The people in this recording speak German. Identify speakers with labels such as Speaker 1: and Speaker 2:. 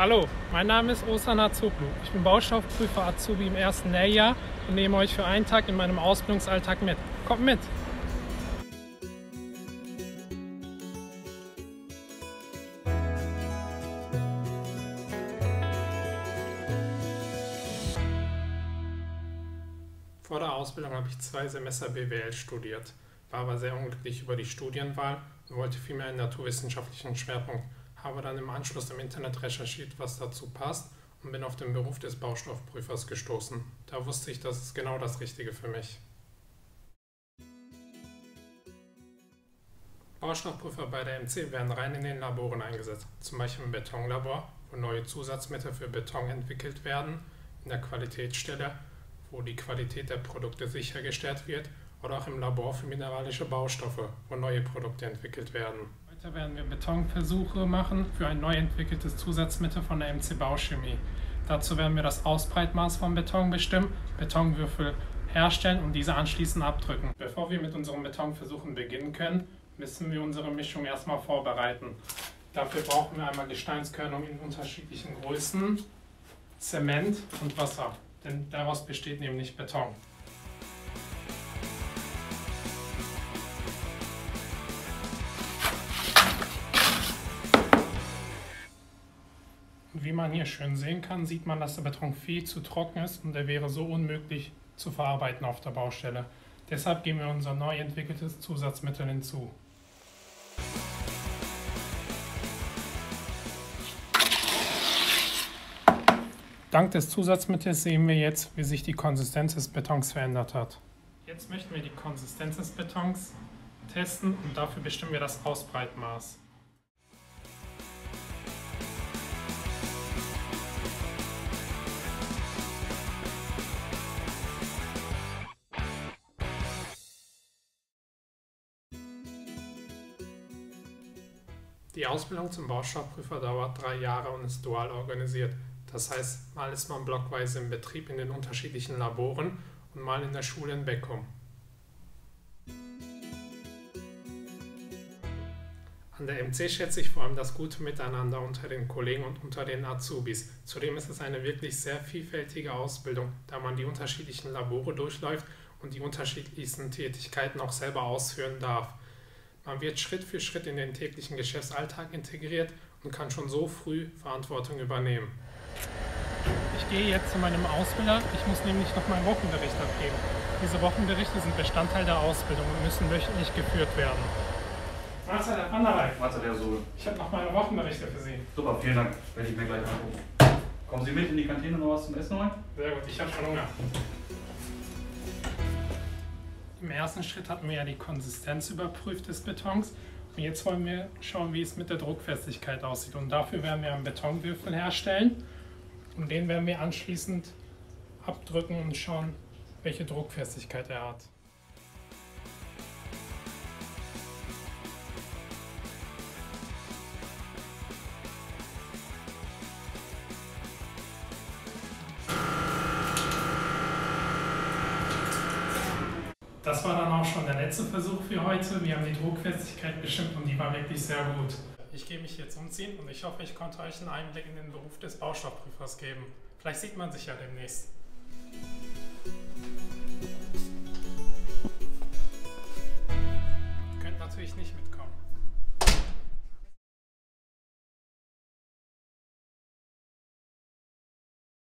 Speaker 1: Hallo, mein Name ist Osan Azoglu. Ich bin Baustoffprüfer Azubi im ersten Lehrjahr und nehme euch für einen Tag in meinem Ausbildungsalltag mit. Kommt mit! Vor der Ausbildung habe ich zwei Semester BWL studiert, war aber sehr unglücklich über die Studienwahl und wollte vielmehr einen naturwissenschaftlichen Schwerpunkt, habe dann im Anschluss im Internet recherchiert, was dazu passt und bin auf den Beruf des Baustoffprüfers gestoßen. Da wusste ich, das ist genau das Richtige für mich. Baustoffprüfer bei der MC werden rein in den Laboren eingesetzt, zum Beispiel im Betonlabor, wo neue Zusatzmittel für Beton entwickelt werden, in der Qualitätsstelle wo die Qualität der Produkte sichergestellt wird, oder auch im Labor für mineralische Baustoffe, wo neue Produkte entwickelt werden. Heute werden wir Betonversuche machen für ein neu entwickeltes Zusatzmittel von der MC Bauchemie. Dazu werden wir das Ausbreitmaß von Beton bestimmen, Betonwürfel herstellen und diese anschließend abdrücken. Bevor wir mit unseren Betonversuchen beginnen können, müssen wir unsere Mischung erstmal vorbereiten. Dafür brauchen wir einmal Gesteinskörnung in unterschiedlichen Größen, Zement und Wasser denn daraus besteht nämlich Beton. Wie man hier schön sehen kann, sieht man, dass der Beton viel zu trocken ist und er wäre so unmöglich zu verarbeiten auf der Baustelle. Deshalb geben wir unser neu entwickeltes Zusatzmittel hinzu. Dank des Zusatzmittels sehen wir jetzt, wie sich die Konsistenz des Betons verändert hat. Jetzt möchten wir die Konsistenz des Betons testen und dafür bestimmen wir das Ausbreitmaß. Die Ausbildung zum Baustoffprüfer dauert drei Jahre und ist dual organisiert. Das heißt, mal ist man blockweise im Betrieb in den unterschiedlichen Laboren und mal in der Schule in Beckum. An der MC schätze ich vor allem das gute Miteinander unter den Kollegen und unter den Azubis. Zudem ist es eine wirklich sehr vielfältige Ausbildung, da man die unterschiedlichen Labore durchläuft und die unterschiedlichsten Tätigkeiten auch selber ausführen darf. Man wird Schritt für Schritt in den täglichen Geschäftsalltag integriert und kann schon so früh Verantwortung übernehmen. Ich gehe jetzt zu meinem Ausbilder. Ich muss nämlich noch meinen Wochenbericht abgeben. Diese Wochenberichte sind Bestandteil der Ausbildung und müssen wöchentlich geführt werden. Mahlzeit, Herr Panderlein.
Speaker 2: Mahlzeit, Herr Sohl.
Speaker 1: Ich habe noch meine Wochenberichte für Sie.
Speaker 2: Super, vielen Dank. Werde ich mir gleich angucken. Kommen Sie mit in die Kantine noch was zum Essen holen?
Speaker 1: Sehr gut, ich habe schon Hunger. Im ersten Schritt hatten wir ja die Konsistenz überprüft des Betons. Und jetzt wollen wir schauen, wie es mit der Druckfestigkeit aussieht. Und dafür werden wir einen Betonwürfel herstellen. Und den werden wir anschließend abdrücken und schauen, welche Druckfestigkeit er hat. Das war dann auch schon der letzte Versuch für heute. Wir haben die Druckfestigkeit bestimmt und die war wirklich sehr gut. Ich gehe mich jetzt umziehen und ich hoffe, ich konnte euch einen Einblick in den Beruf des Baustoffprüfers geben. Vielleicht sieht man sich ja demnächst. Ihr könnt natürlich nicht mit